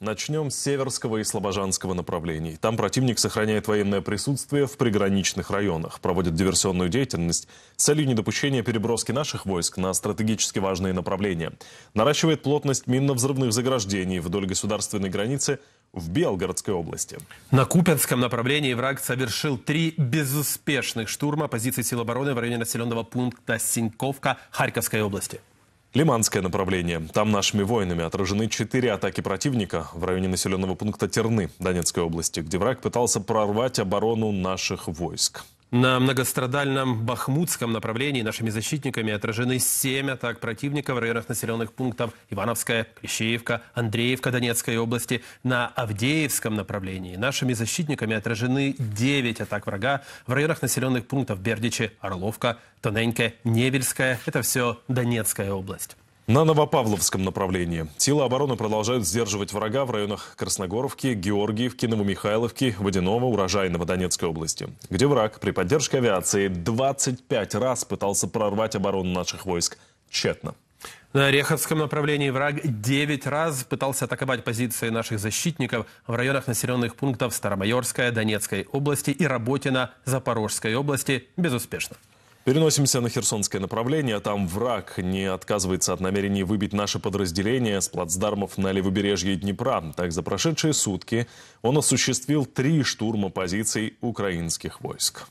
Начнем с Северского и Слобожанского направлений. Там противник сохраняет военное присутствие в приграничных районах, проводит диверсионную деятельность с целью недопущения переброски наших войск на стратегически важные направления. Наращивает плотность минно-взрывных заграждений вдоль государственной границы в Белгородской области. На Купенском направлении враг совершил три безуспешных штурма позиций сил обороны в районе населенного пункта Синьковка Харьковской области. Лиманское направление. Там нашими воинами отражены четыре атаки противника в районе населенного пункта Терны Донецкой области, где враг пытался прорвать оборону наших войск. На многострадальном Бахмутском направлении нашими защитниками отражены семь атак противника в районах населенных пунктов Ивановская, Клещеевка, Андреевка Донецкой области. На Авдеевском направлении нашими защитниками отражены 9 атак врага в районах населенных пунктов Бердичи, Орловка, Тоненька, Невельская. Это все Донецкая область. На Новопавловском направлении силы обороны продолжают сдерживать врага в районах Красногоровки, Георгиевки, Новомихайловки, Водяного, Урожайного Донецкой области, где враг при поддержке авиации 25 раз пытался прорвать оборону наших войск. Тщетно. На Ореховском направлении враг 9 раз пытался атаковать позиции наших защитников в районах населенных пунктов Старомайорская, Донецкой области и Работина, Запорожской области безуспешно. Переносимся на Херсонское направление. Там враг не отказывается от намерений выбить наши подразделения с плацдармов на левобережье Днепра. Так, за прошедшие сутки он осуществил три штурма позиций украинских войск.